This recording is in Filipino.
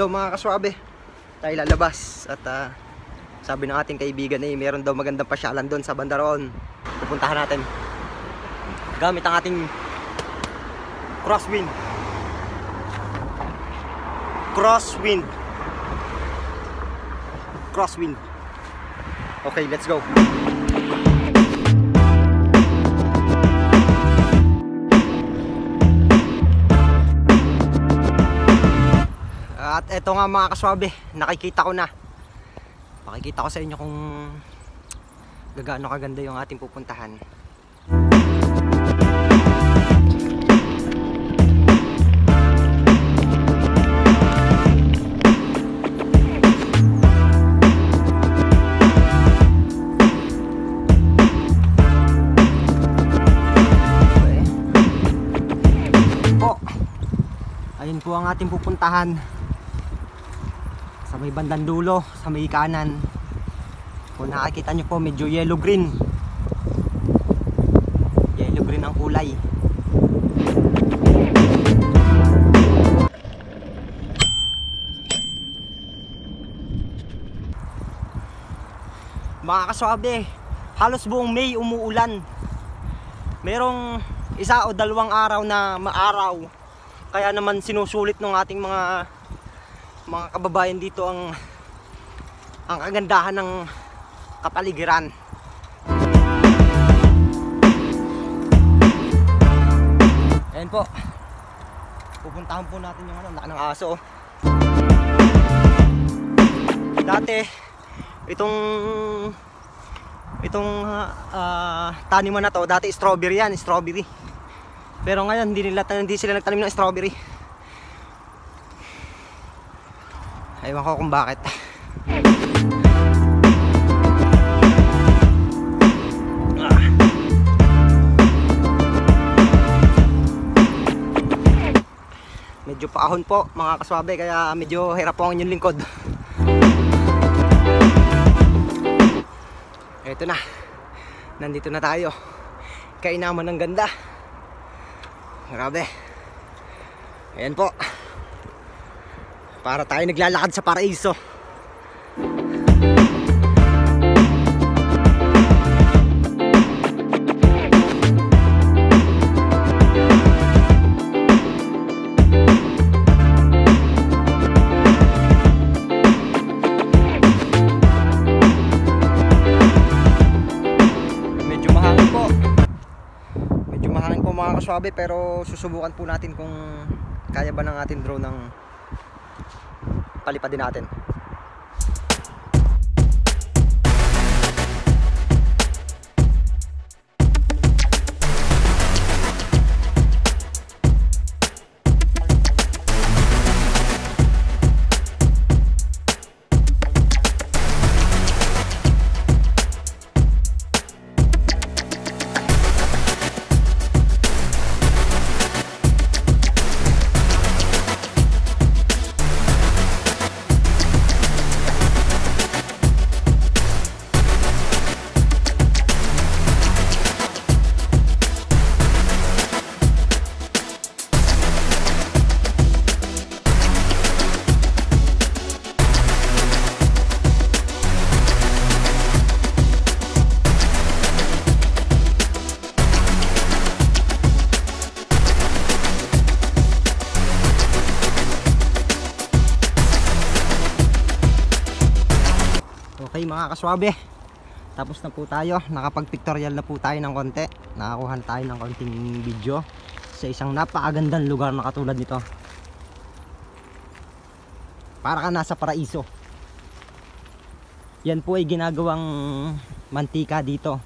Hello mga kaswabe. Tayo lalabas at ah, sabi ng ating kaibigan eh meron daw magandang pasyalan doon sa Bandaron. Pupuntahan natin. Gamit ang ating crosswind. Crosswind. Crosswind. Okay, let's go. At eto nga mga kaswabe, nakikita ko na. Pakikita ko sa inyo kung gagaano kaganda yung ating pupuntahan. Po. Ayun po ang ating pupuntahan sa may bandang dulo, sa may kanan. Kung nakikita nyo po, medyo yellow green. Yellow green ang kulay. Mga kaswabe, halos buong May umuulan. Merong isa o dalawang araw na maaraw. Kaya naman sinusulit ng ating mga mga kababayan dito ang ang kagandahan ng kapaligiran. Ayan po. Pupuntahan po natin yung ano, laki ng aso. Dati itong itong ah, taniman na to, dati strawberry yan, strawberry. Pero ngayon hindi nila hindi sila nagtanim ng strawberry. Ewan ko kung bakit. Ah. Medyo paahon po mga kaswabe kaya medyo hirap po ang inyong lingkod. Eto na. Nandito na tayo. Kainaman ng ganda. Grabe. Ayan po. Para tayo naglalakad sa paraiso. Medyo mahangin po. Mga kaswabe pero susubukan po natin kung kaya ba ng ating drone ng palipad din natin. Okay mga kaswabe. Tapos na po tayo. Nakapag pictorial na po tayo ng konti. Nakakuha na tayo ng konting video Sa isang napakagandang lugar na katulad nito. Para ka nasa paraiso. Yan po ay ginagawang mantika dito